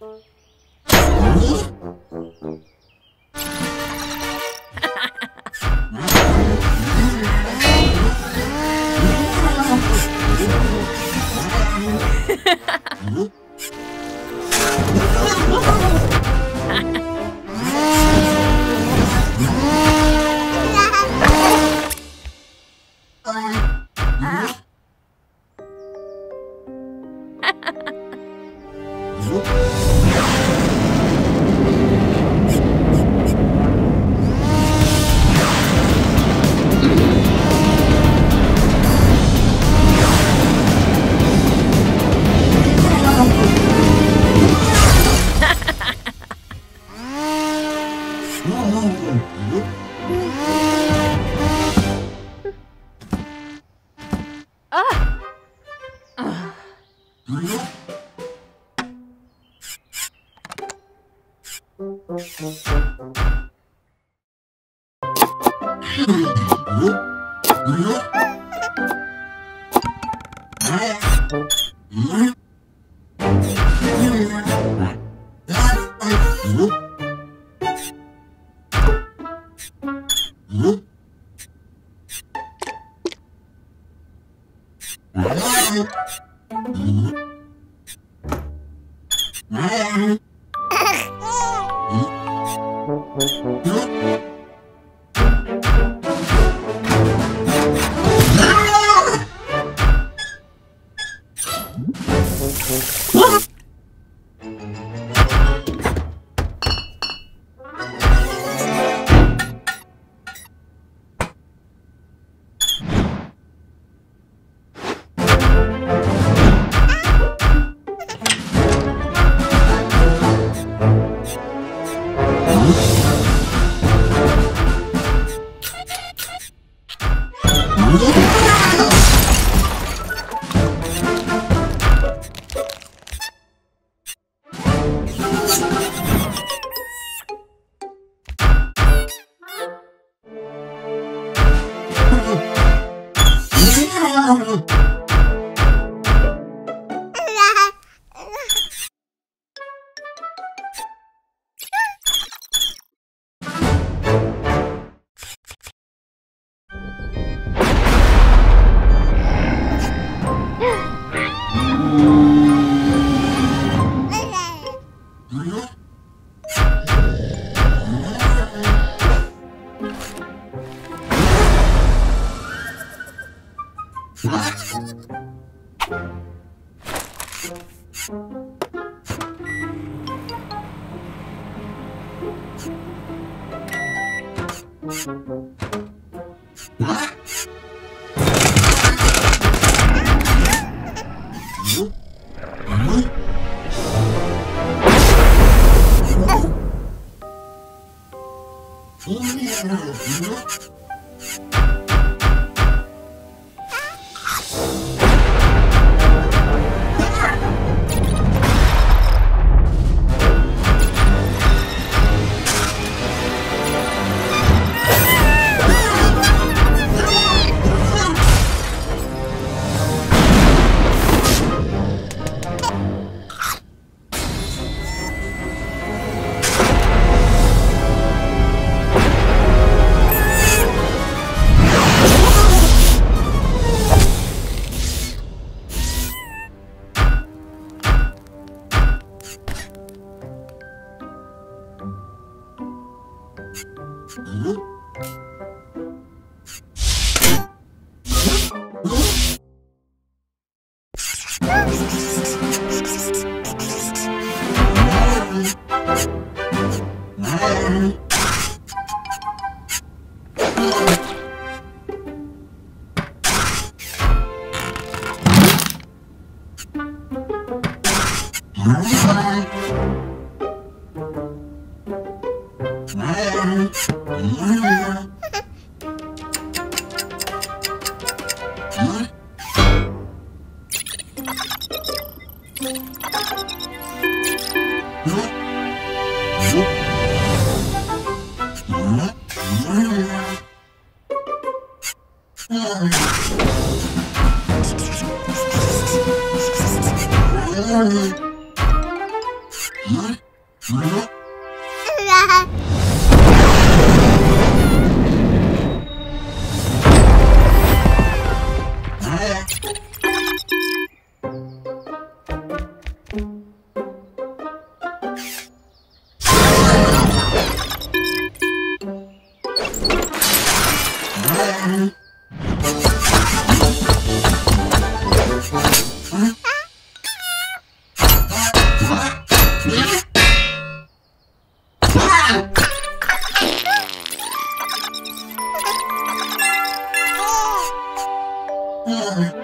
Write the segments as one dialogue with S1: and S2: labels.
S1: Thank you. What? Mm-hmm. うわは love.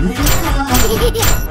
S1: Hehehehe iya.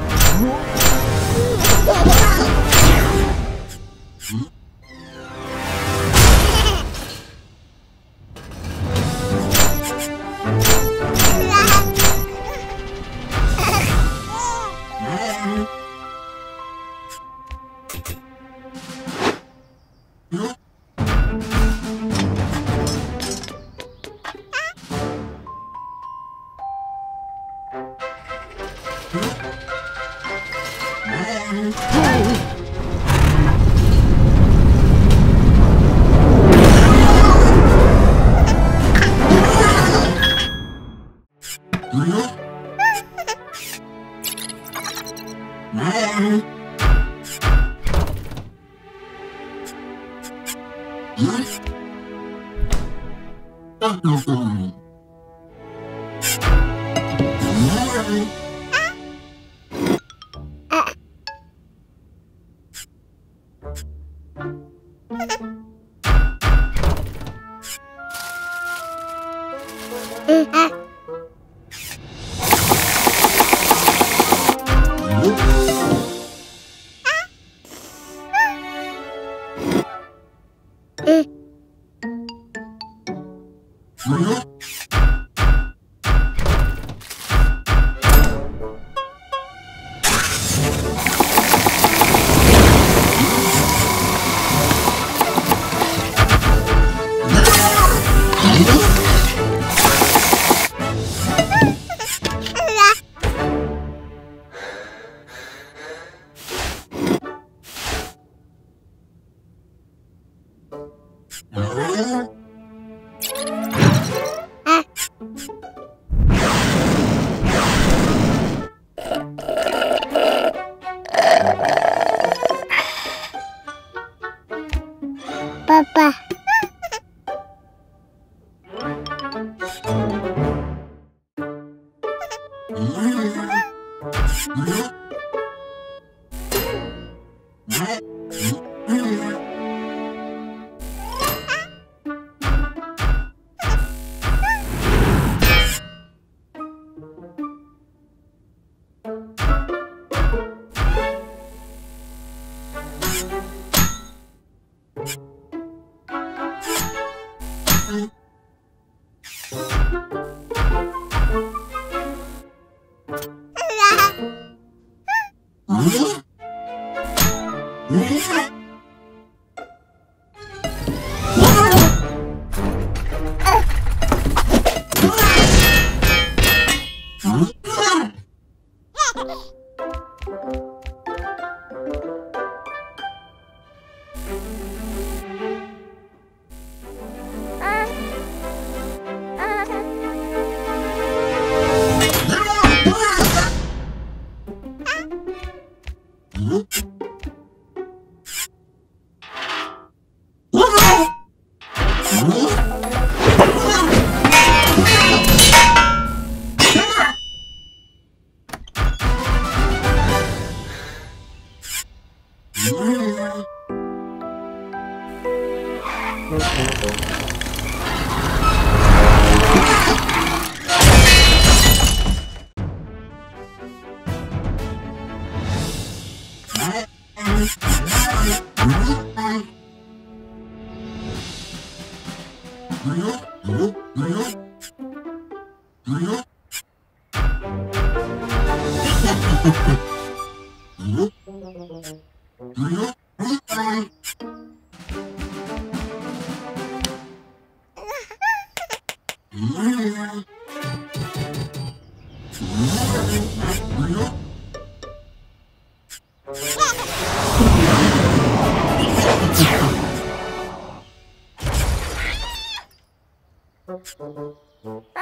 S1: No ¡Ah!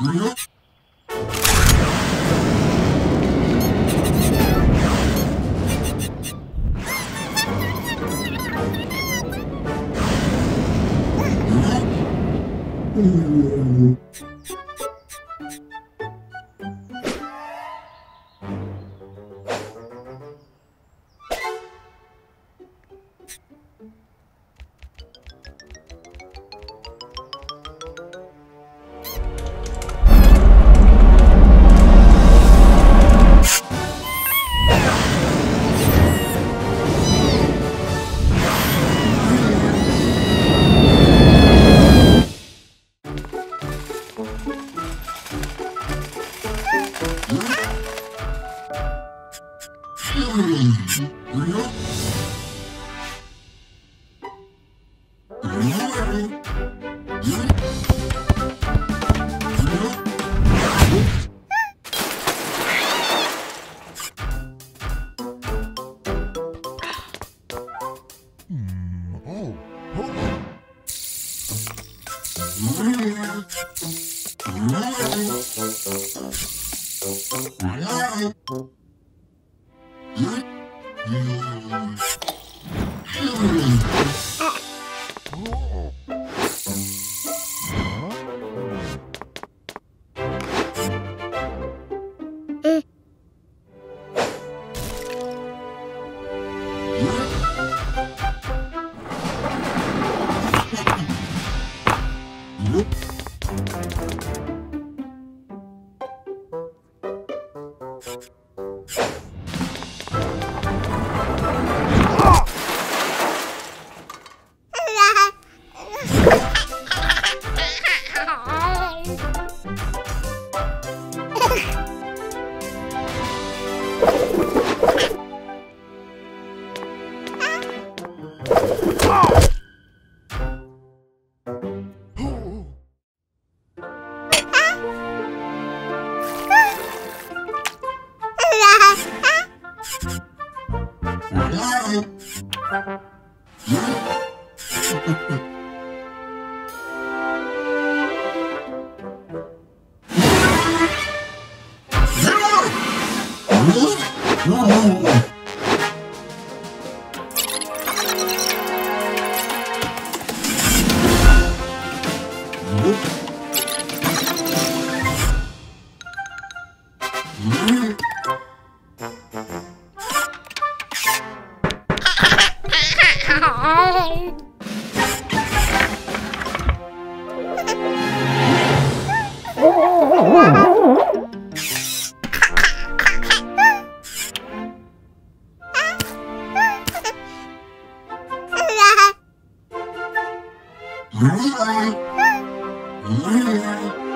S1: Mm-hmm. you know it. うん。う